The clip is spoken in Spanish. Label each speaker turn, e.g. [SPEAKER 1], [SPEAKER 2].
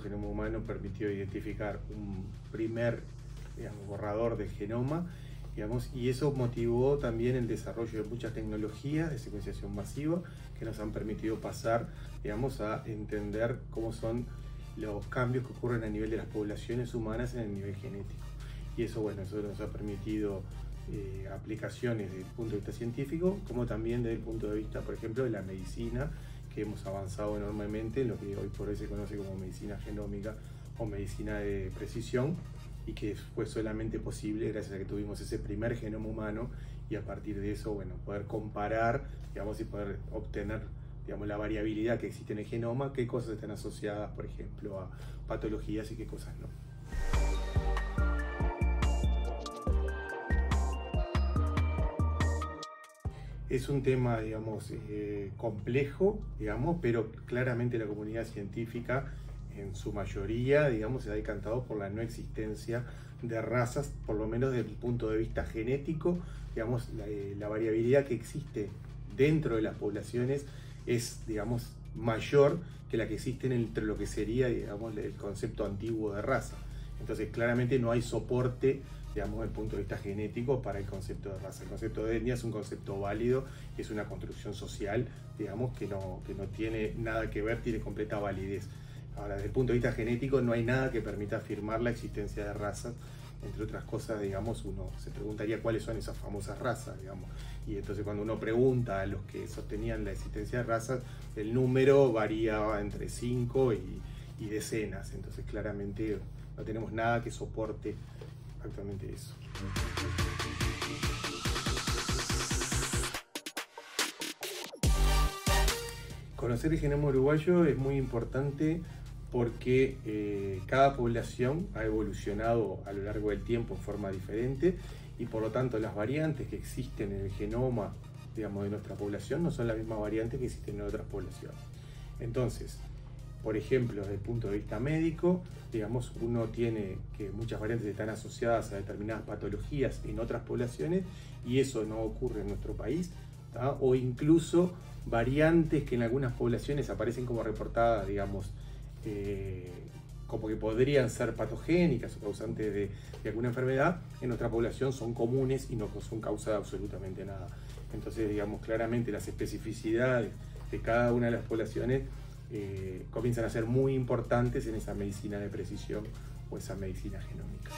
[SPEAKER 1] genoma humano permitió identificar un primer borrador de genoma digamos, y eso motivó también el desarrollo de muchas tecnologías de secuenciación masiva que nos han permitido pasar digamos, a entender cómo son los cambios que ocurren a nivel de las poblaciones humanas en el nivel genético. Y eso, bueno, eso nos ha permitido eh, aplicaciones desde el punto de vista científico, como también desde el punto de vista, por ejemplo, de la medicina, que hemos avanzado enormemente en lo que hoy por hoy se conoce como medicina genómica o medicina de precisión, y que fue solamente posible gracias a que tuvimos ese primer genoma humano y a partir de eso, bueno, poder comparar, digamos, y poder obtener digamos, la variabilidad que existe en el genoma, qué cosas están asociadas, por ejemplo, a patologías y qué cosas no. Es un tema, digamos, eh, complejo, digamos, pero claramente la comunidad científica en su mayoría, digamos, se ha decantado por la no existencia de razas, por lo menos desde el punto de vista genético, digamos, la, eh, la variabilidad que existe dentro de las poblaciones es, digamos, mayor que la que existe entre lo que sería, digamos, el concepto antiguo de raza. Entonces, claramente no hay soporte, digamos, desde el punto de vista genético para el concepto de raza. El concepto de etnia es un concepto válido, es una construcción social, digamos, que no, que no tiene nada que ver, tiene completa validez. Ahora, desde el punto de vista genético, no hay nada que permita afirmar la existencia de razas entre otras cosas, digamos, uno se preguntaría cuáles son esas famosas razas, digamos. Y entonces cuando uno pregunta a los que sostenían la existencia de razas, el número variaba entre 5 y, decenas. Entonces claramente no tenemos nada que soporte actualmente eso. Conocer el genoma uruguayo es muy importante porque eh, cada población ha evolucionado a lo largo del tiempo en forma diferente y por lo tanto las variantes que existen en el genoma digamos, de nuestra población no son las mismas variantes que existen en otras poblaciones. Entonces, por ejemplo, desde el punto de vista médico, digamos, uno tiene que muchas variantes están asociadas a determinadas patologías en otras poblaciones y eso no ocurre en nuestro país, o incluso variantes que en algunas poblaciones aparecen como reportadas, digamos, eh, como que podrían ser patogénicas o causantes de, alguna enfermedad, en nuestra población son comunes y no son causa de absolutamente nada. Entonces, digamos, claramente las especificidades de cada una de las poblaciones eh, comienzan a ser muy importantes en esa medicina de precisión o esa medicina genómica.